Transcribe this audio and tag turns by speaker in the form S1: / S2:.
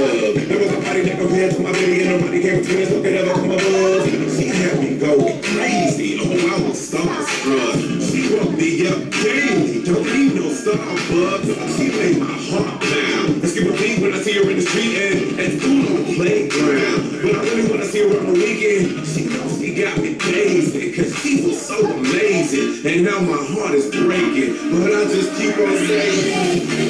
S1: first. There was nobody that compared to my baby, and nobody came between us, Look at ever come above. She had me go crazy, oh, I was starstruck. She woke me up daily, don't need no Starbucks. She made my heart pound. Skip a beat when I see her in the street and at school on the playground. But I really wanna see her on the weekend. She knows she got me dazed because she was so amazing. And now my heart is breaking, but I just keep on saying.